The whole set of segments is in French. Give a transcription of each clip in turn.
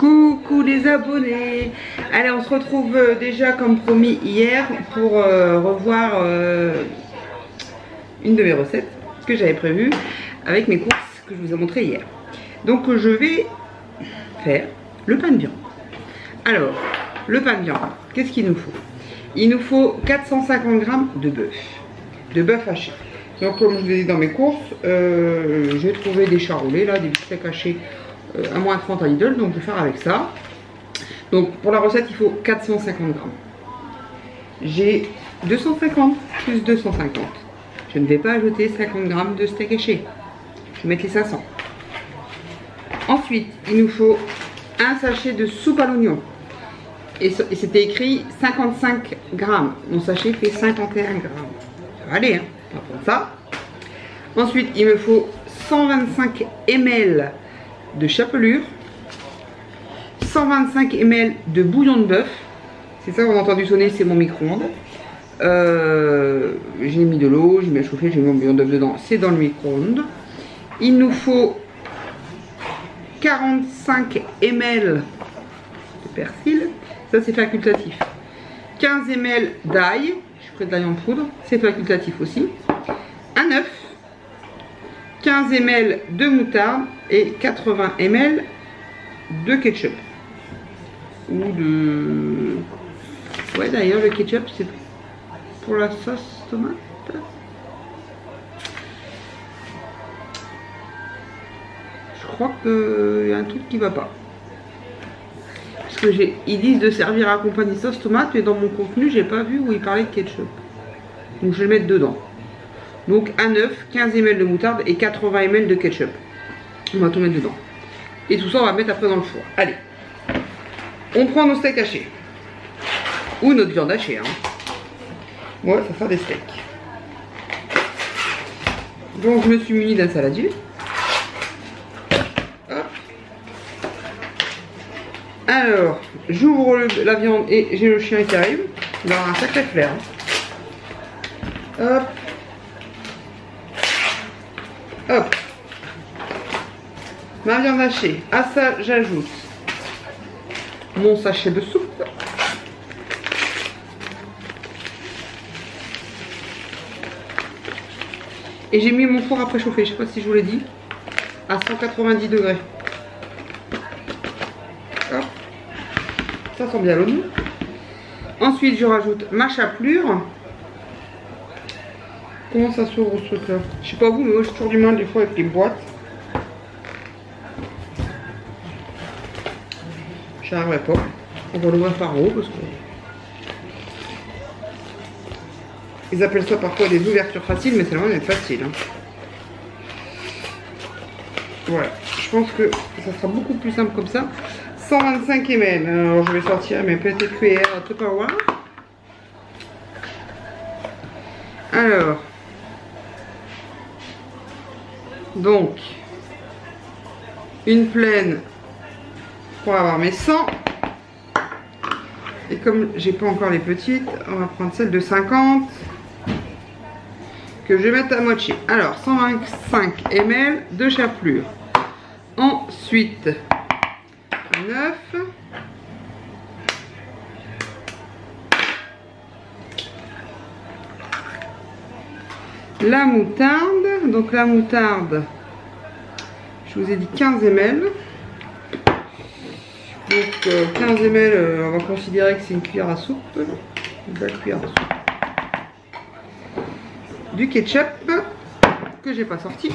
Coucou les abonnés Allez, on se retrouve euh, déjà comme promis hier pour euh, revoir euh, une de mes recettes que j'avais prévues avec mes courses que je vous ai montré hier. Donc je vais faire le pain de viande. Alors, le pain de viande, qu'est-ce qu'il nous faut? Il nous faut 450 g de bœuf, de bœuf haché. Donc comme je vous ai dit dans mes courses, j'ai trouvé des charolais là, des bistecs hachés à moins 30 à Lidl, donc je vais faire avec ça. Donc pour la recette, il faut 450 grammes. J'ai 250 plus 250. Je ne vais pas ajouter 50 grammes de steak haché. Je vais mettre les 500. Ensuite, il nous faut un sachet de soupe à l'oignon. Et c'était écrit 55 grammes. Mon sachet fait 51 grammes. Ça va aller, On va prendre ça. Ensuite, il me faut 125 ml de chapelure, 125 ml de bouillon de bœuf. C'est ça qu'on a entendu sonner, c'est mon micro-ondes. Euh, j'ai mis de l'eau, j'ai mis à chauffer, j'ai mis mon bouillon de bœuf dedans, c'est dans le micro-ondes. Il nous faut 45 ml de persil, ça c'est facultatif. 15 ml d'ail, je ferai de l'ail en poudre, c'est facultatif aussi. Un œuf, 15 ml de moutarde et 80 ml de ketchup. Ou de... Ouais d'ailleurs le ketchup c'est pour la sauce tomate. Je crois qu'il y a un truc qui va pas. Parce que j'ai, ils disent de servir à accompagner sauce tomate, mais dans mon contenu j'ai pas vu où ils parlaient de ketchup. Donc je vais le mettre dedans. Donc un œuf, 15 ml de moutarde et 80 ml de ketchup. On va tout mettre dedans. Et tout ça, on va mettre après dans le four. Allez. On prend nos steaks hachés. Ou notre viande hachée. Hein. Moi, ça sera des steaks. Donc, je me suis muni d'un saladier. Alors, j'ouvre la viande et j'ai le chien qui arrive. Il aura un sacré flair. Hein. Hop. Hop. Ma viande hachée. À ça, j'ajoute mon sachet de soupe. Et j'ai mis mon four à préchauffer, je sais pas si je vous l'ai dit, à 190 degrés. Ça sent bien l'oignon. Ensuite, je rajoute ma chapelure. Comment ça s'ouvre ce truc là Je sais pas vous, mais moi j'ai toujours du mal des fois avec les boîtes. J'arriverai pas. On va l'ouvrir par haut parce que. Ils appellent ça parfois des ouvertures faciles, mais c'est loin d'être facile. Hein. Voilà. Je pense que ça sera beaucoup plus simple comme ça. 125 ml. Alors je vais sortir mes petites cuillères à Tupperware. Alors, donc, une pleine pour avoir mes 100. Et comme j'ai pas encore les petites, on va prendre celle de 50 que je vais mettre à moitié. Alors, 125 ml de chapelure. Ensuite, 9. La moutarde, donc la moutarde, je vous ai dit 15 ml. Donc 15 euh, ml, euh, on va considérer que c'est une cuillère à soupe. Belle cuillère à soupe. Du ketchup que j'ai pas sorti.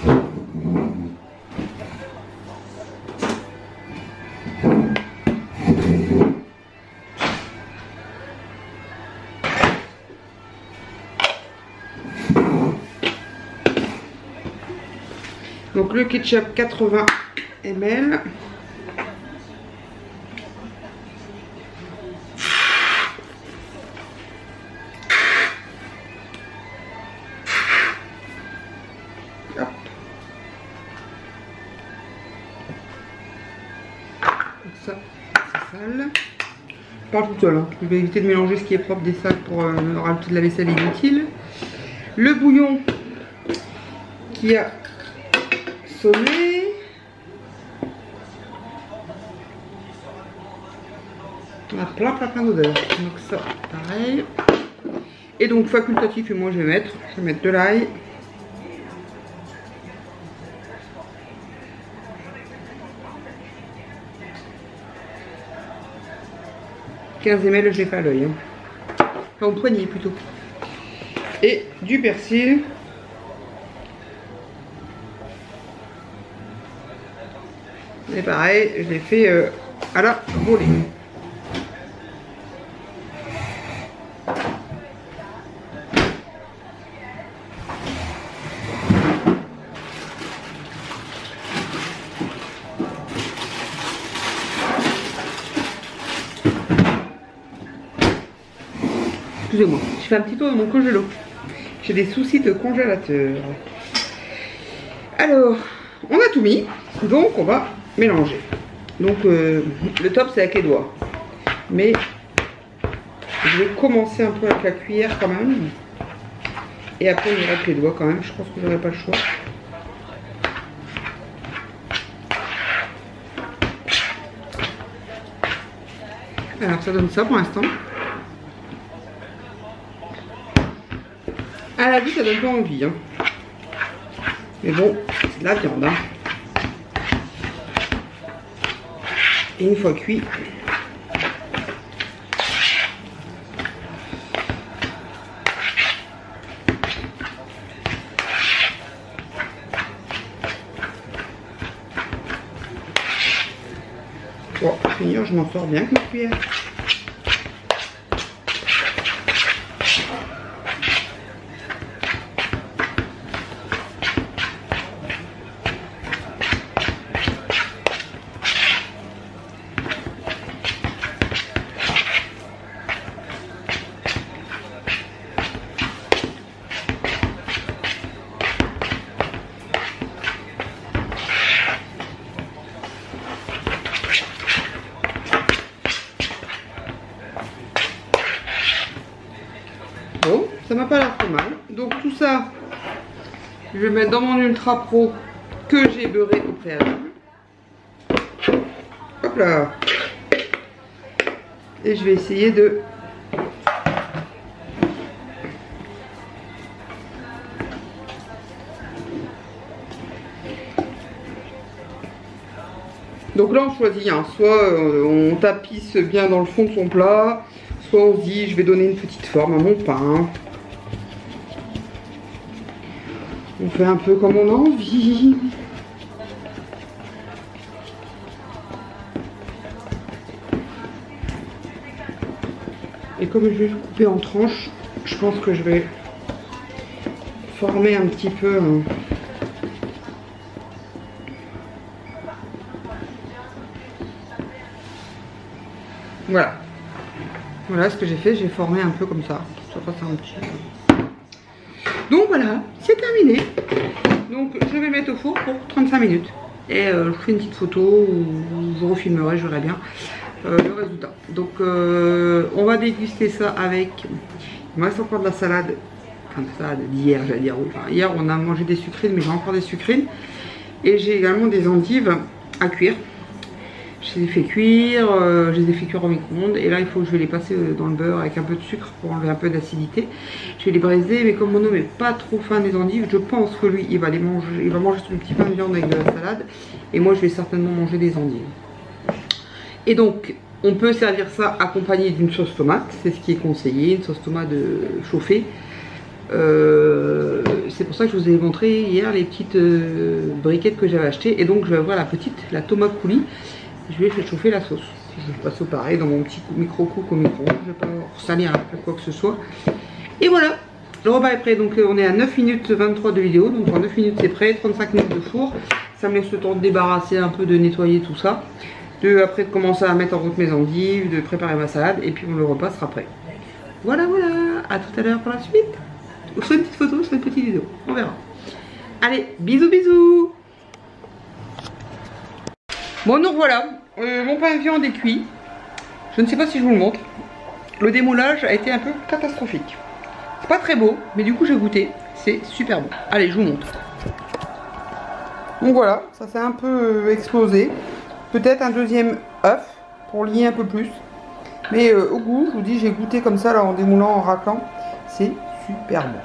Le ketchup 80 ml. ça, sale. Tout seul, je vais éviter de mélanger ce qui est propre des sacs pour euh, rajouter de la vaisselle inutile. Le bouillon qui a sonné. plein plein plein d'odeurs. Donc ça, pareil. Et donc facultatif, et moi je vais mettre, je vais mettre de l'ail. 15 ml, je l'ai pas à l'œil. Hein. Enfin, au poignet plutôt. Et du persil. Et pareil, je l'ai fait euh, à la volée. Excusez-moi, je fais un petit tour de mon congélo. J'ai des soucis de congélateur. Alors, on a tout mis, donc on va mélanger. Donc euh, le top c'est avec les doigts. Mais je vais commencer un peu avec la cuillère quand même. Et après ira avec les doigts quand même. Je pense que j'aurai pas le choix. Alors ça donne ça pour l'instant. À la vue ça donne pas envie. Hein. Mais bon, c'est de la viande. Hein. Et une fois cuit, Bon, je m'en sors bien avec ma cuillère. Donc tout ça, je vais mettre dans mon Ultra Pro que j'ai beurré au préalable. Hop là. Et je vais essayer de... Donc là on choisit, hein. soit euh, on tapisse bien dans le fond de son plat, soit on se dit je vais donner une petite forme à mon pain. On fait un peu comme on a envie. Et comme je vais le couper en tranches, je pense que je vais former un petit peu Voilà. Voilà ce que j'ai fait, j'ai formé un peu comme ça. Ça un petit... Donc voilà, c'est terminé. Donc je vais mettre au four pour 35 minutes. Et euh, je fais une petite photo ou je refilmerai, je verrai bien euh, le résultat. Donc euh, on va déguster ça avec... Il me reste encore de la salade. Enfin de salade d'hier, j'allais dire. Hier on a mangé des sucrines, mais j'ai encore des sucrines. Et j'ai également des endives à cuire. Je les ai fait cuire, euh, je les ai fait cuire au micro-ondes et là il faut que je vais les passer euh, dans le beurre avec un peu de sucre pour enlever un peu d'acidité. Je vais les briser mais comme mon homme n'est pas trop fan des endives, je pense que lui il va les manger, il va manger son petit pain de viande avec de la salade et moi je vais certainement manger des endives. Et donc on peut servir ça accompagné d'une sauce tomate, c'est ce qui est conseillé, une sauce tomate chauffée. Euh, c'est pour ça que je vous ai montré hier les petites briquettes que j'avais achetées et donc je vais avoir la petite, la tomate coulis je vais faire chauffer la sauce. Je vais passer au pareil dans mon petit micro-cook au micro. Je vais pas salir quoi que ce soit. Et voilà, le repas est prêt. Donc euh, on est à 9 minutes 23 de vidéo. Donc en 9 minutes c'est prêt. 35 minutes de four. Ça me laisse le temps de débarrasser un peu, de nettoyer tout ça. De après de commencer à mettre en route mes endives, de préparer ma salade. Et puis le repas sera prêt. Voilà, voilà. À tout à l'heure pour la suite. Soit une petite photo, soit une petite vidéo. On verra. Allez, bisous, bisous Bon, nous voilà. Euh, mon pain de viande est cuit. Je ne sais pas si je vous le montre. Le démoulage a été un peu catastrophique. C'est pas très beau, mais du coup j'ai goûté. C'est super bon. Allez, je vous montre. Donc voilà, ça s'est un peu euh, explosé. Peut-être un deuxième œuf pour lier un peu plus. Mais euh, au goût, je vous dis, j'ai goûté comme ça en démoulant, en raclant. C'est super bon.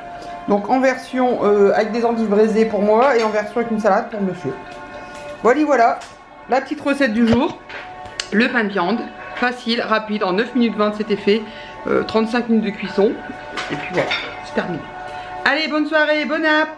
Donc en version avec des endives braisées pour moi et en version avec une salade pour monsieur. Voilà, voilà, la petite recette du jour. Le pain de viande, facile, rapide, en 9 minutes 20 c'était fait. 35 minutes de cuisson. Et puis voilà, c'est terminé. Allez, bonne soirée, bonne app